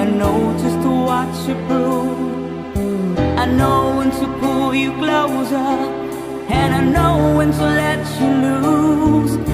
I know just to watch you brew. I know when to pull you closer, and I know when to let you loose.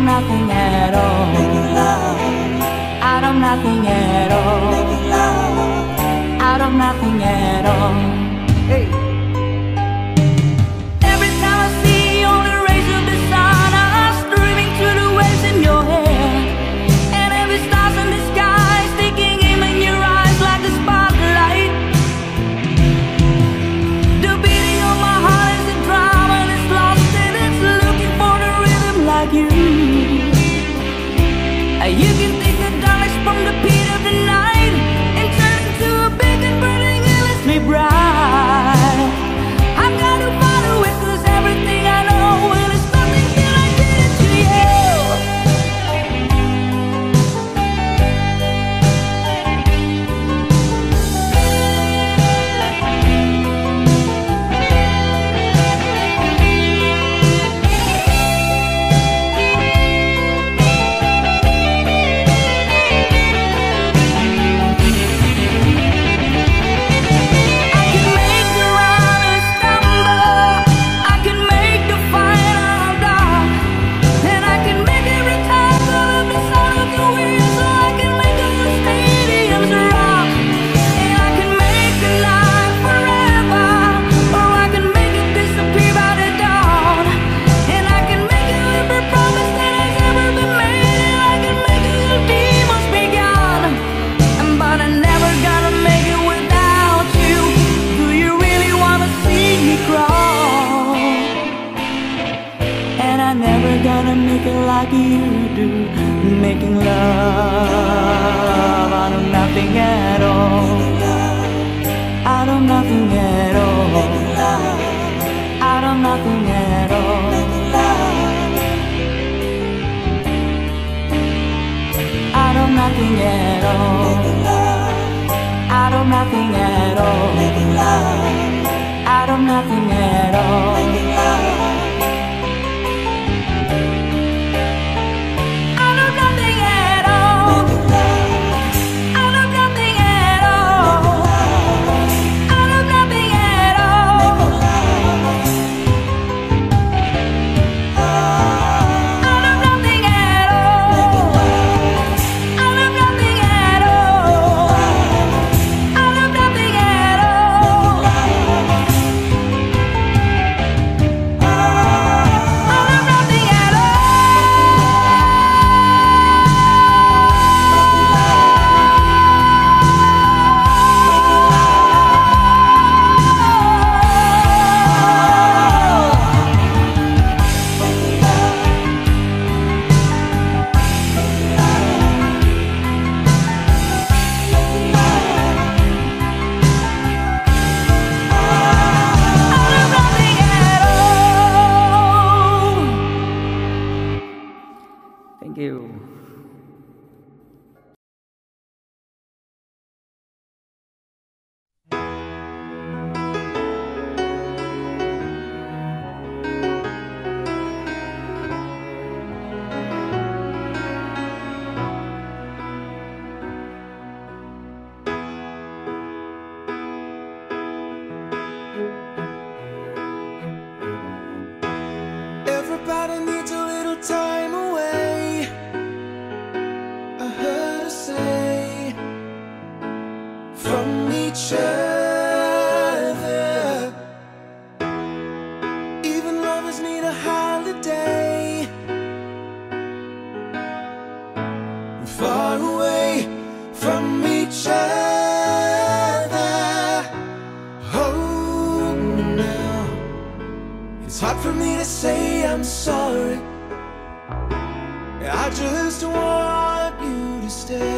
don't nothing at all. I don't nothing at all. I don't nothing at all. Hey.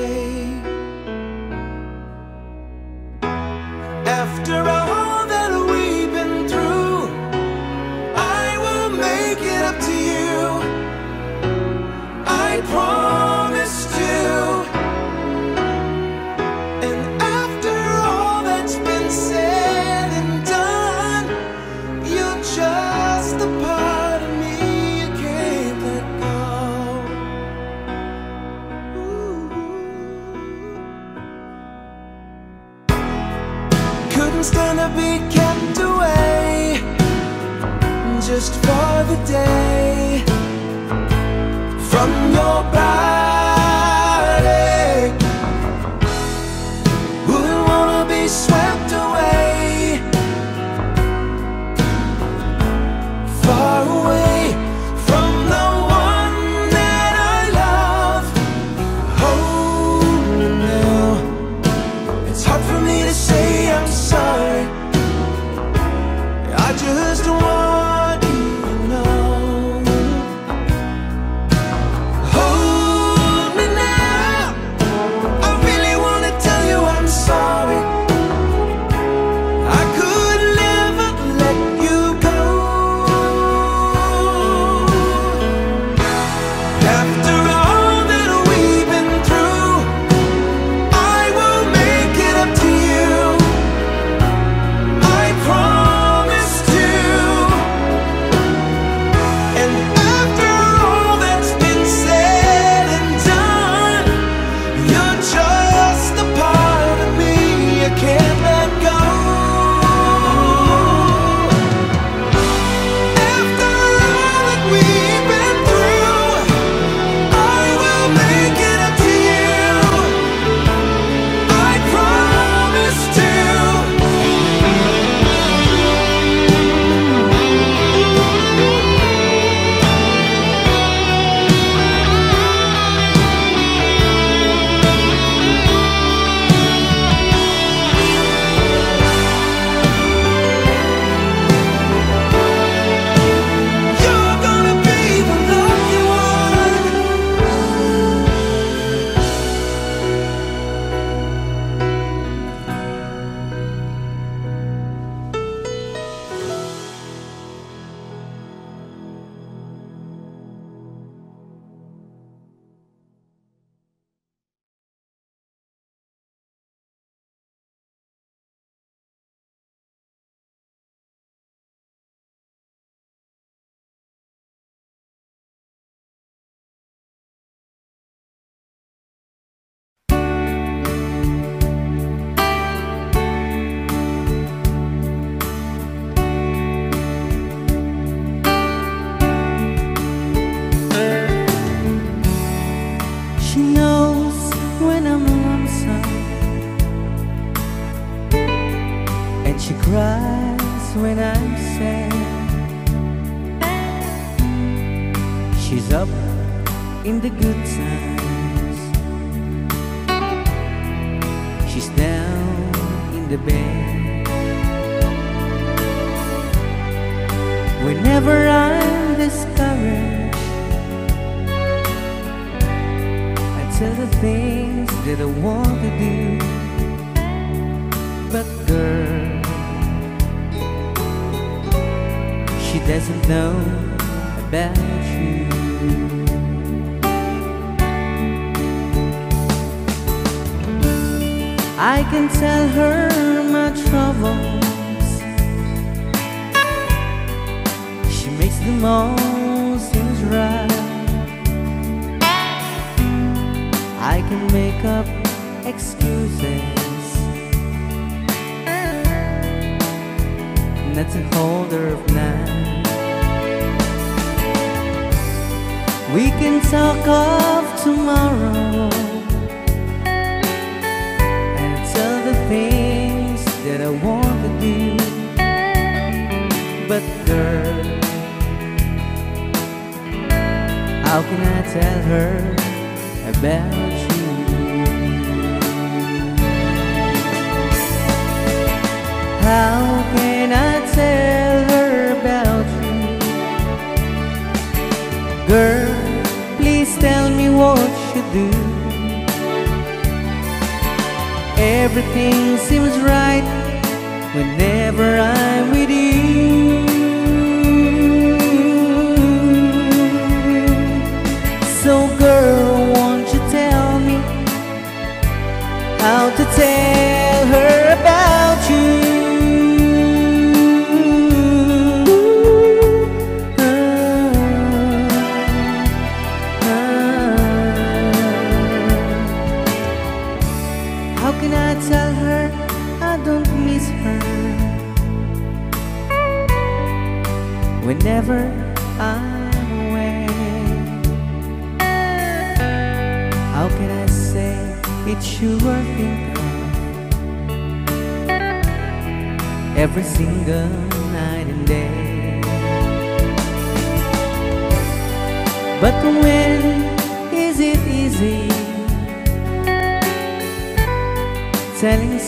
To just for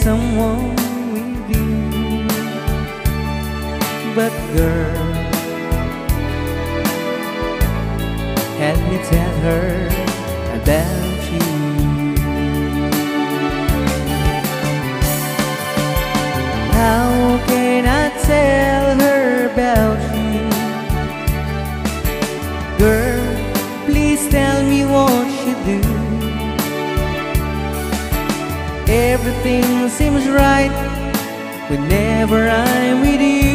someone with you. But girl Help me tell her about you? How can I tell her about Everything seems right. Whenever I'm with you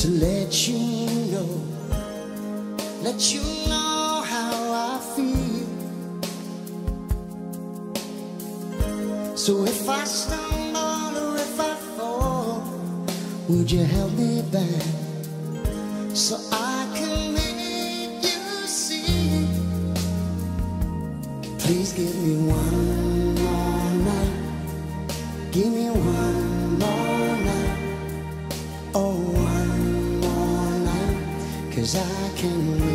to let you know, let you know how I feel. So if I stumble or if I fall, would you help me back so I can make you see? Please give me one more night, give me one. as I can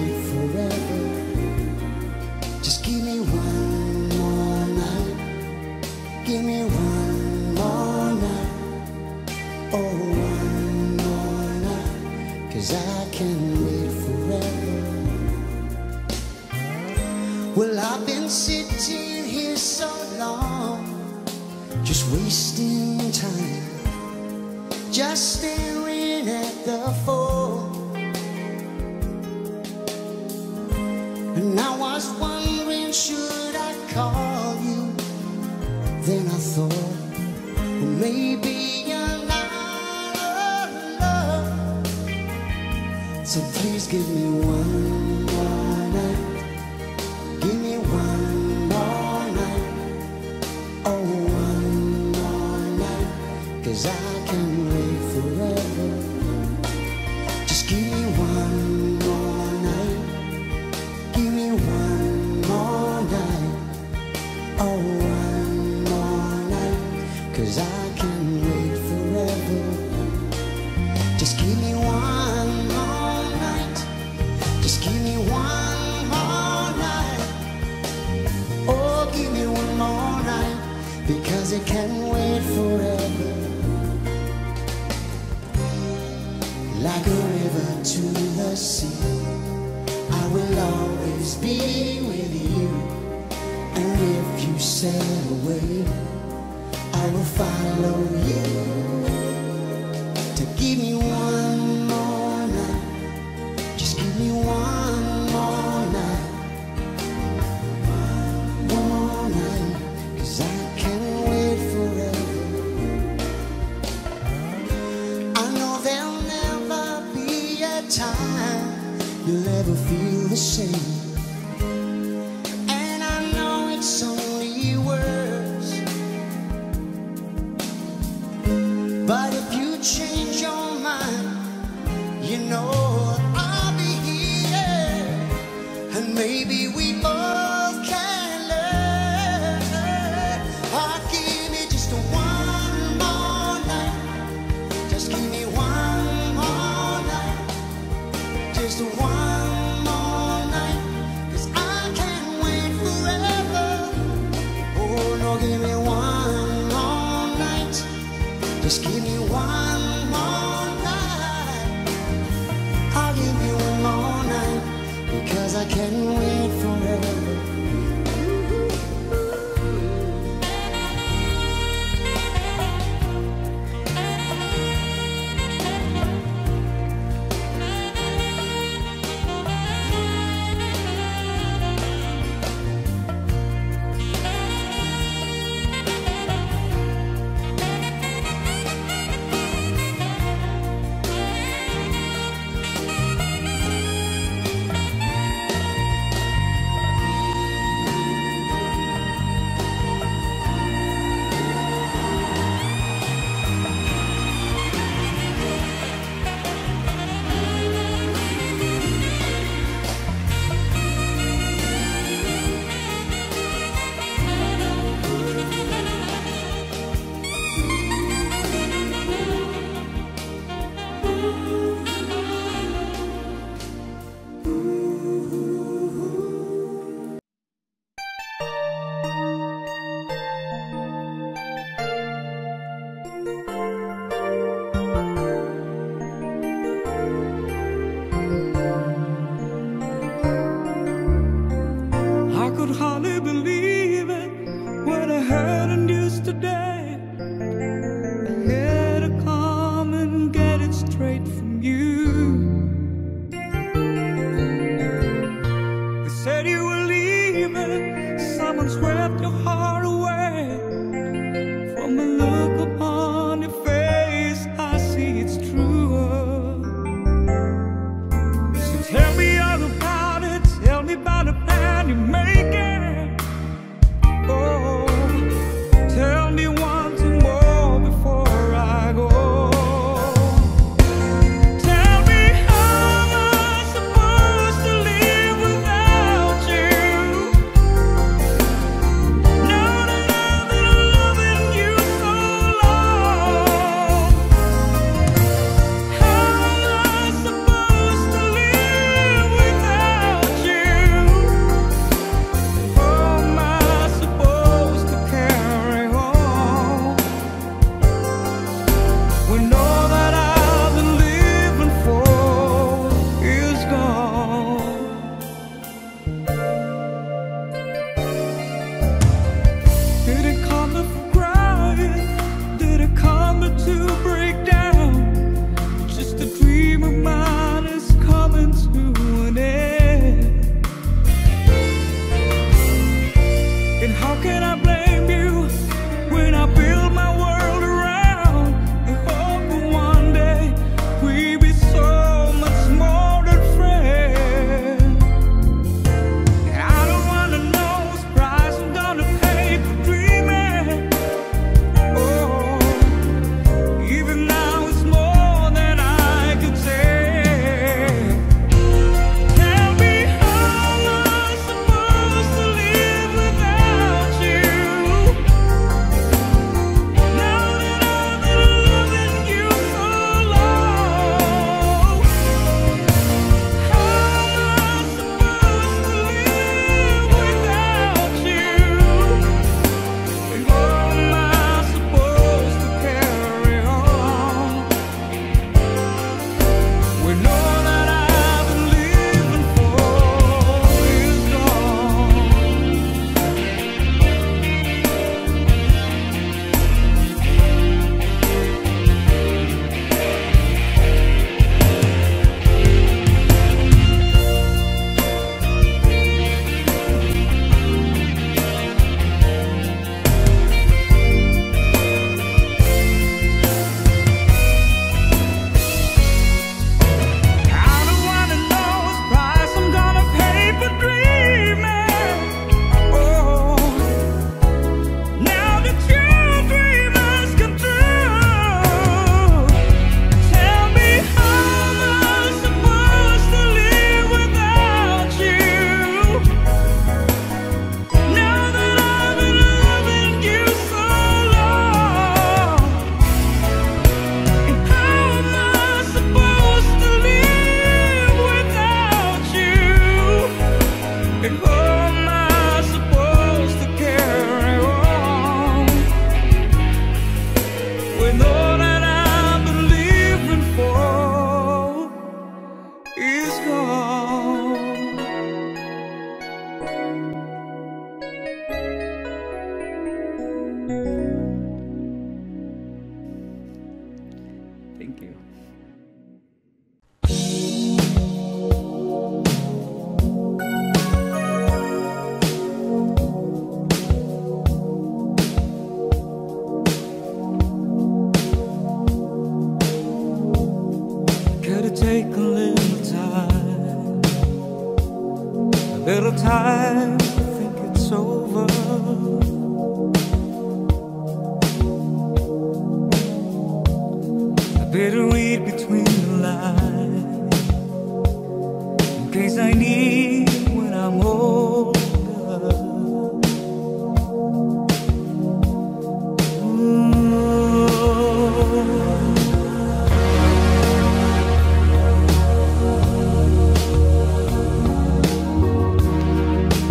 things I need when I'm older.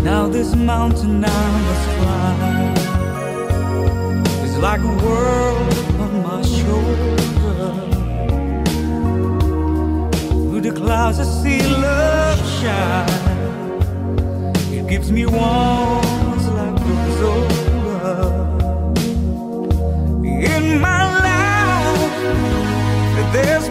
Now this mountain I must climb is like a world on my shoulders. Through the clouds I see love sunshine. It gives me warmth like those old In my life, there's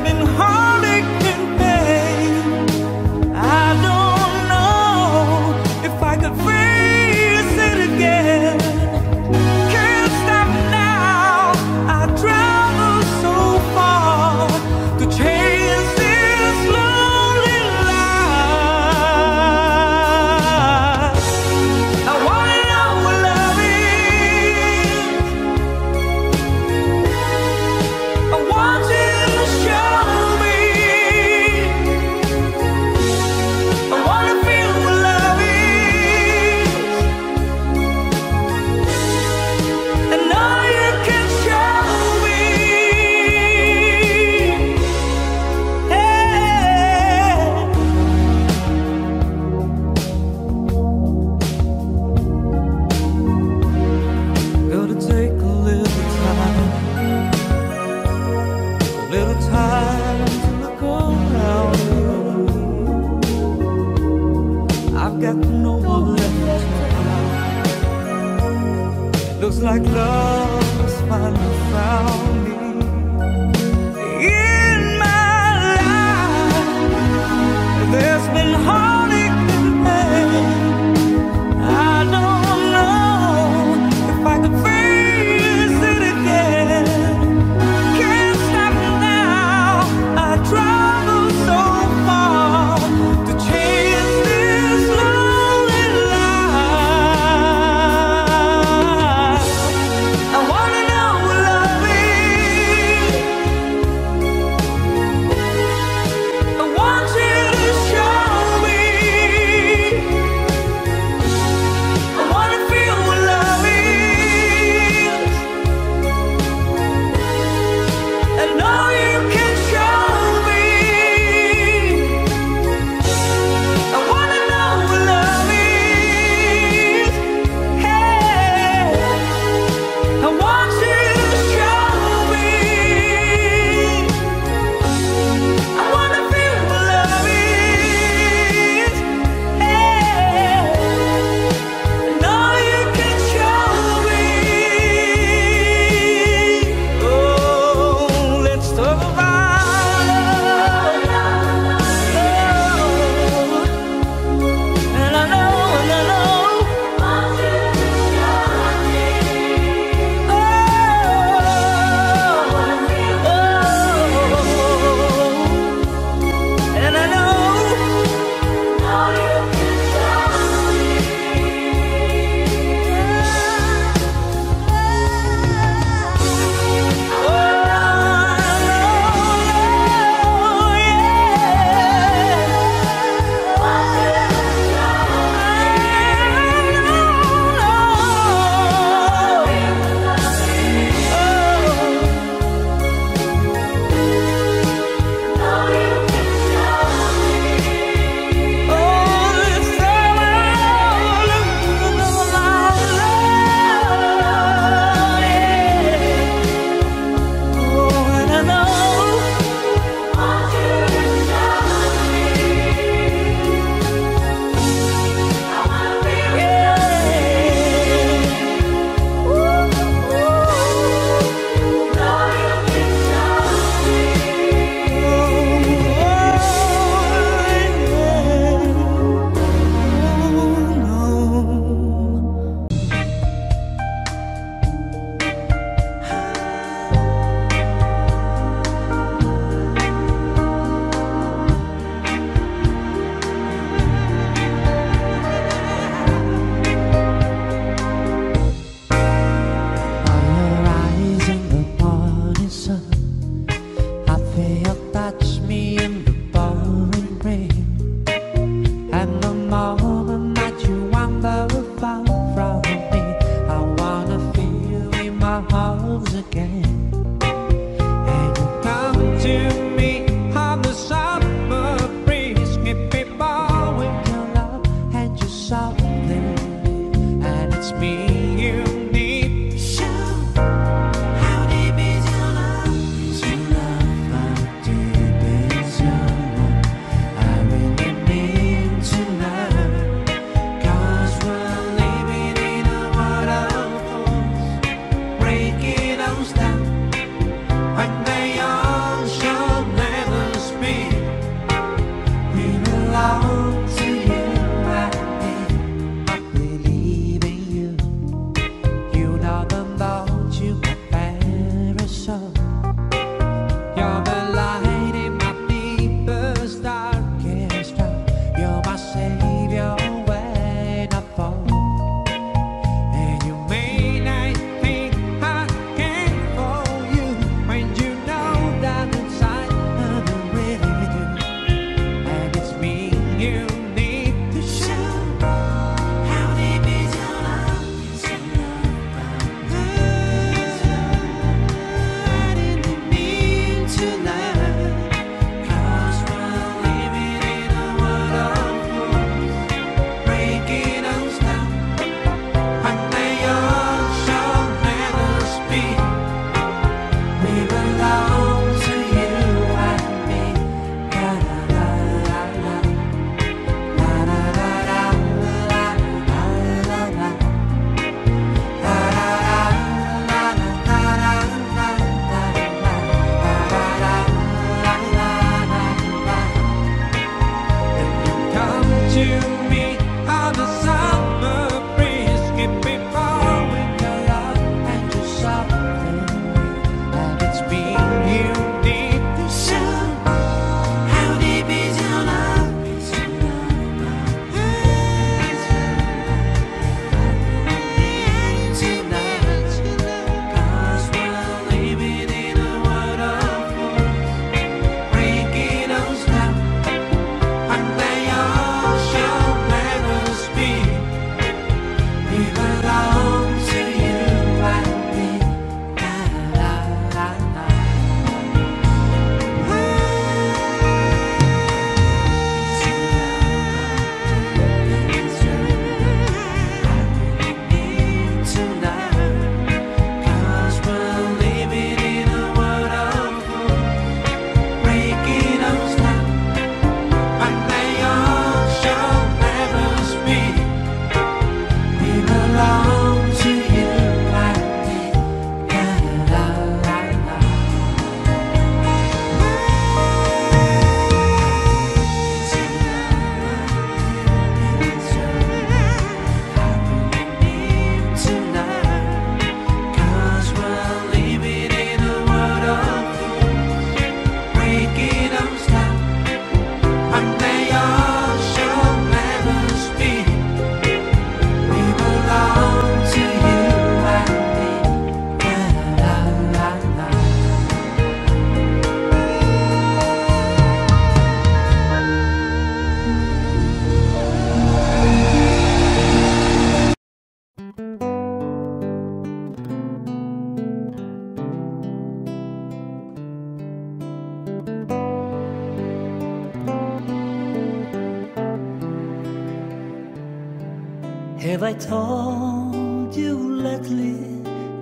Have I told you lately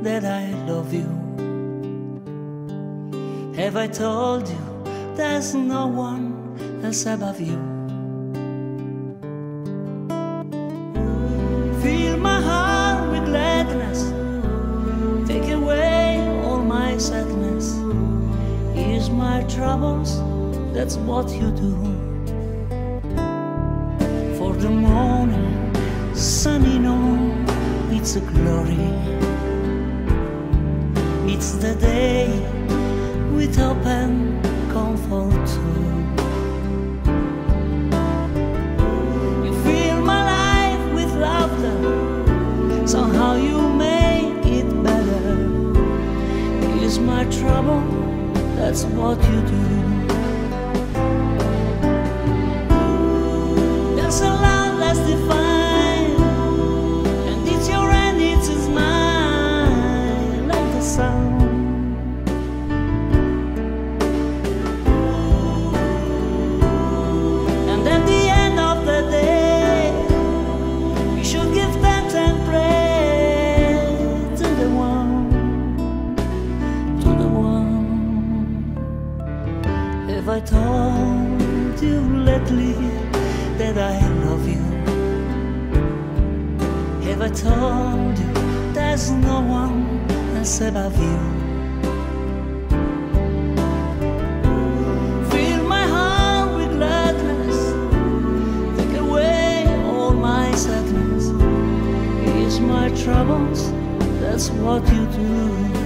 that I love you? Have I told you there's no one else above you? Fill my heart with gladness, take away all my sadness. Ease my troubles, that's what you do. For the morning it's a glory. It's the day with hope and comfort too. You fill my life with laughter, somehow you make it better. Ease my trouble, that's what you do. told you lately that I love you? Have I told you there's no one else above you? troubles, that's what you do.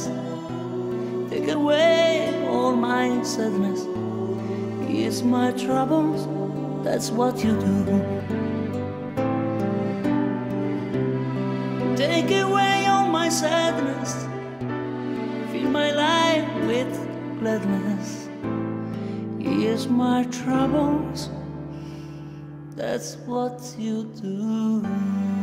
sadness. Take away all my sadness. Ease my troubles, that's what you do. Take away all my sadness. Fill my life with gladness. Ease my troubles, that's what you do.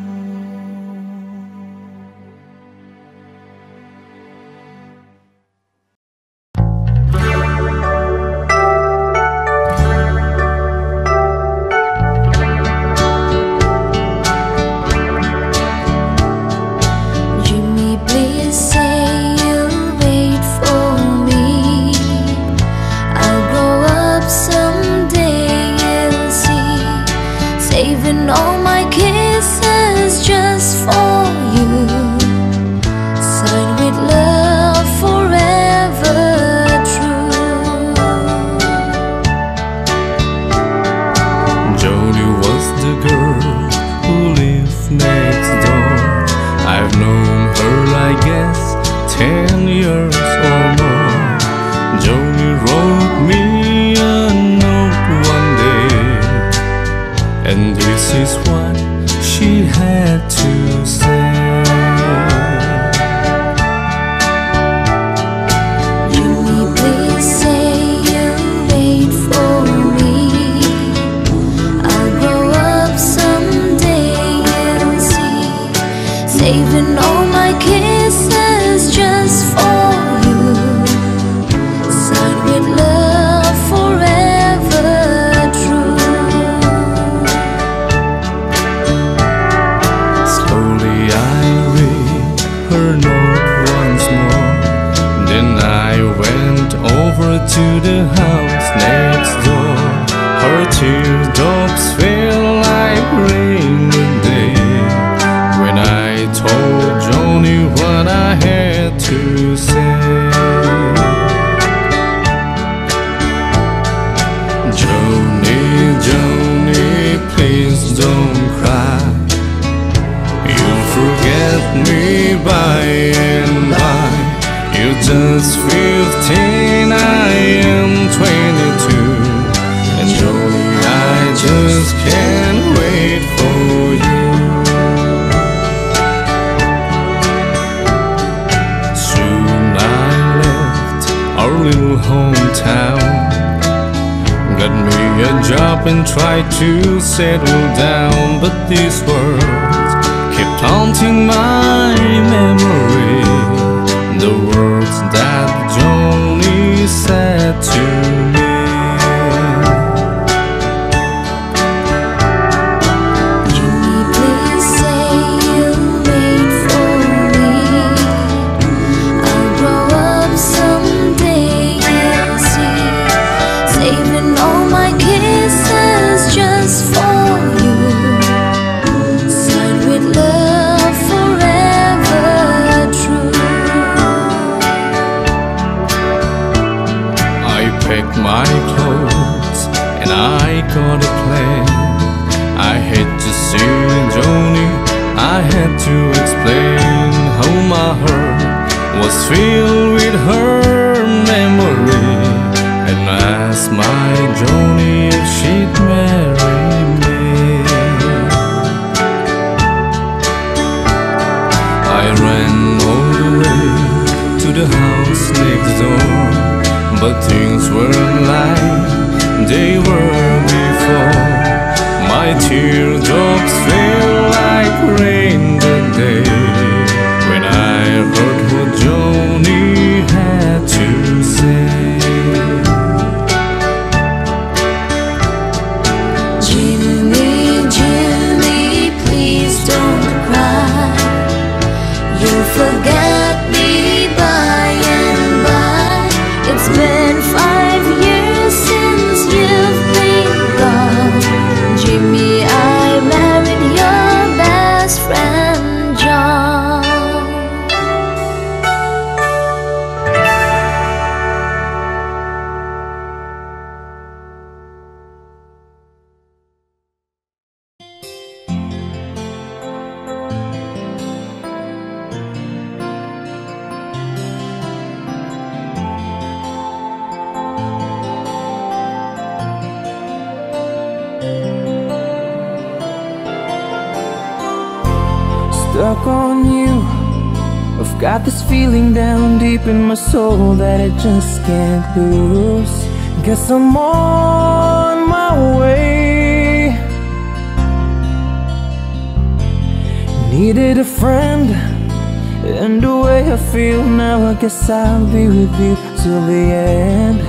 Guess I'll be with you till the end.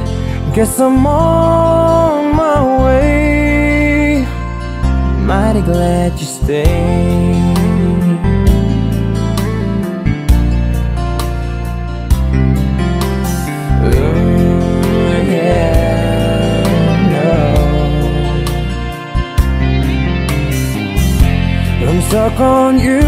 Guess I'm on my way. Mighty glad you stayed. Stuck on you.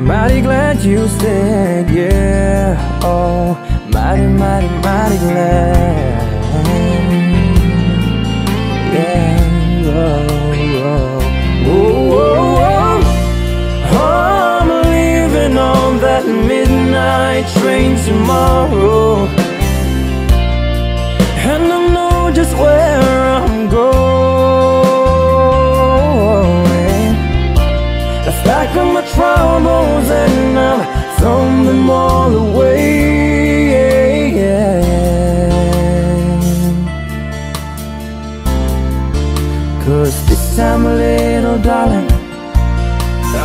Mighty glad you stayed. Yeah. Oh, mighty, mighty, mighty glad. Yeah. Oh, oh. I'm leaving on that midnight train tomorrow. And I know just where I'm going. I've packed up my troubles and I've thrown them all away. Cause this time, little darling,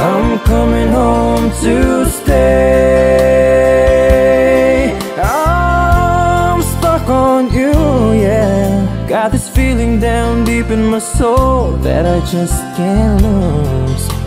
I'm coming home to stay. I'm stuck on you, yeah. Got this feeling down deep in my soul that I just can't lose.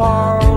We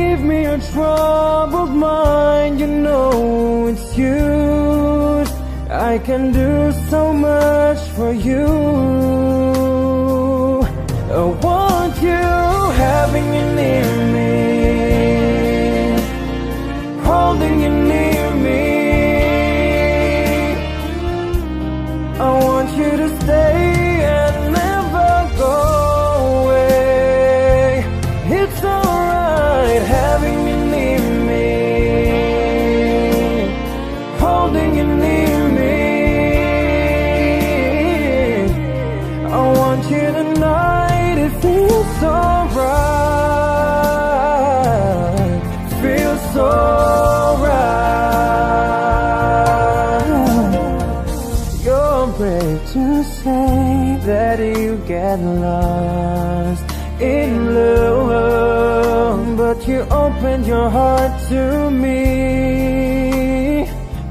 give me a troubled mind You know it's you I can do so much for you. I want you having me near me. you open your heart to me.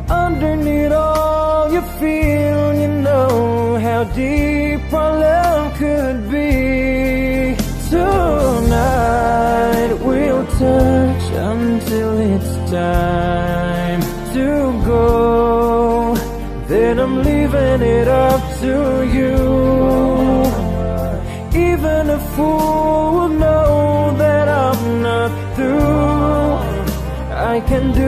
Underneath all you feel, you know how deep our love could be. Tonight we'll touch until it's time to go. Then I'm leaving it up to you Can do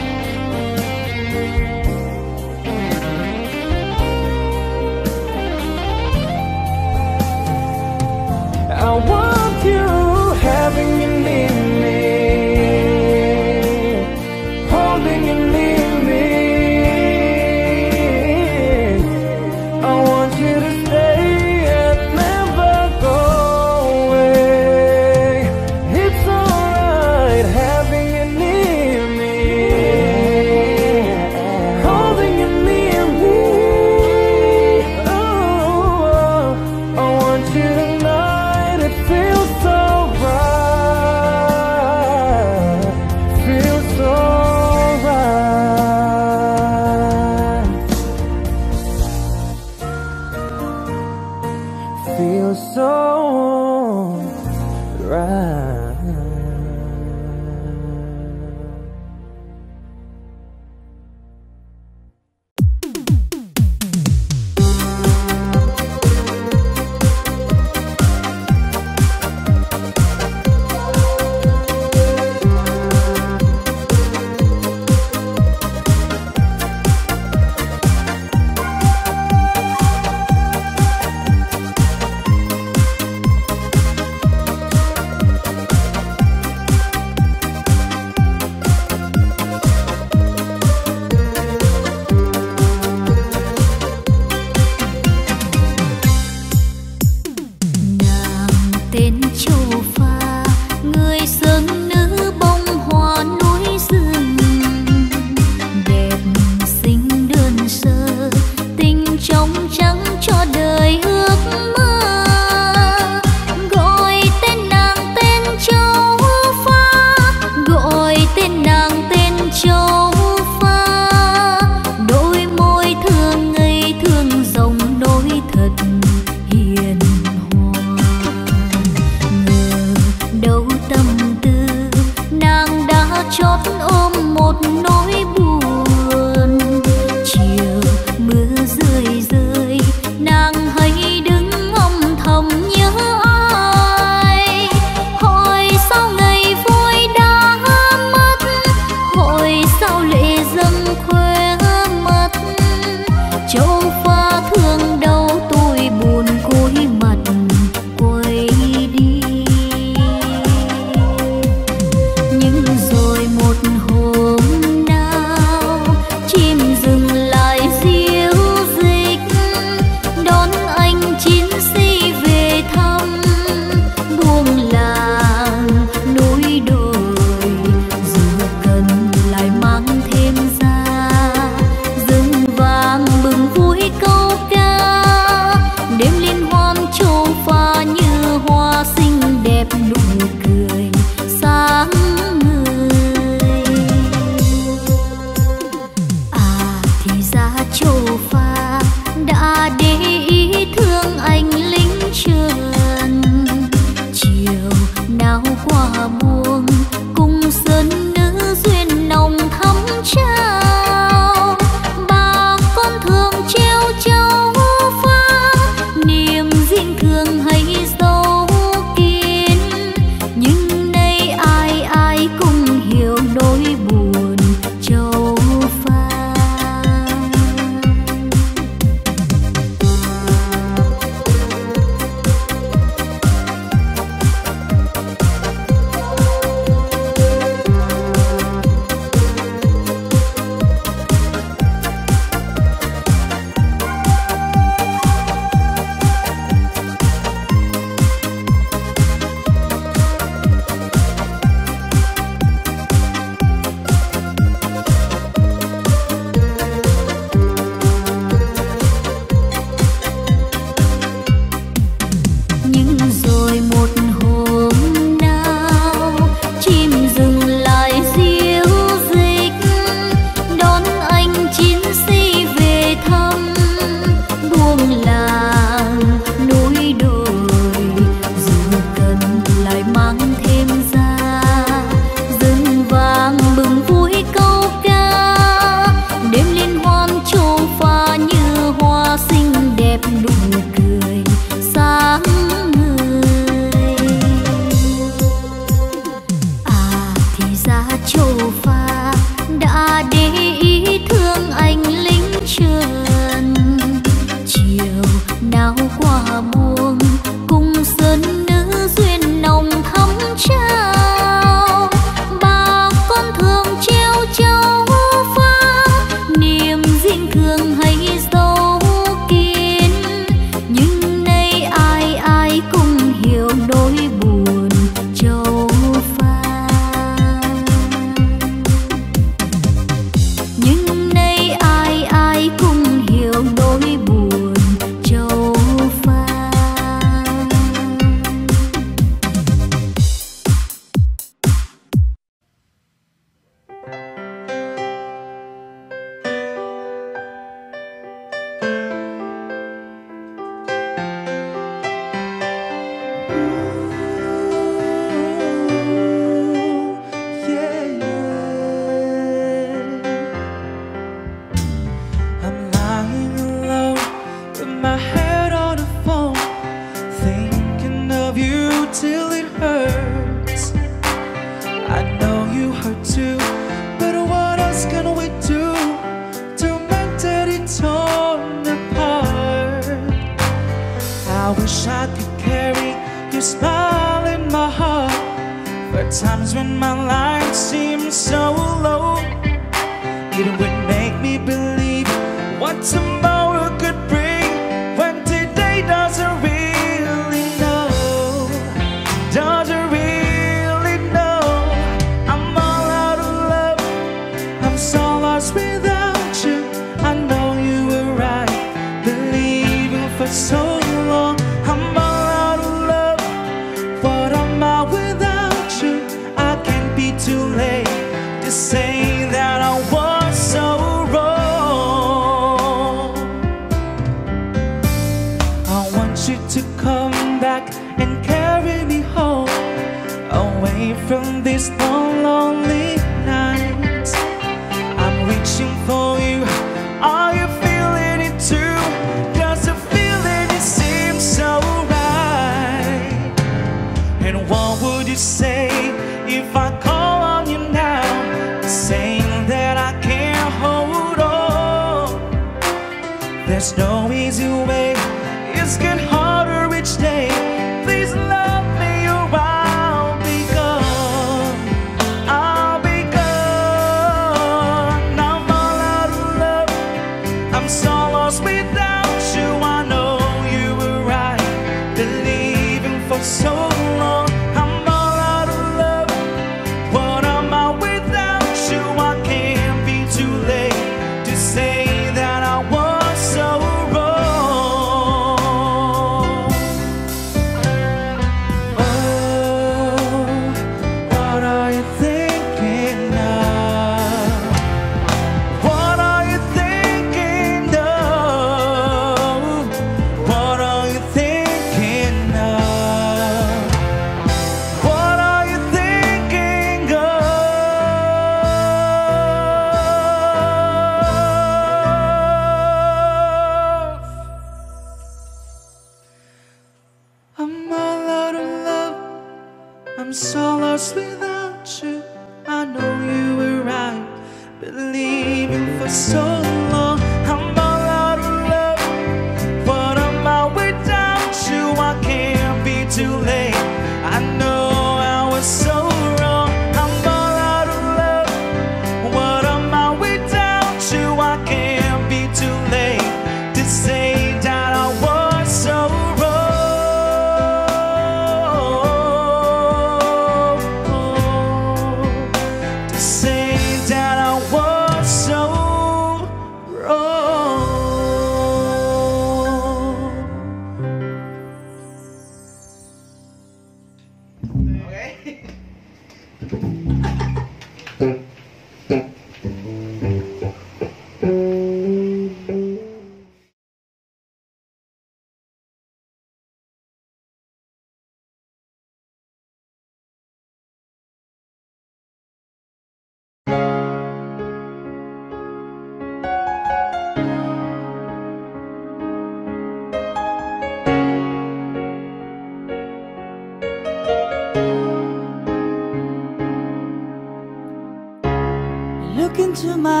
Into my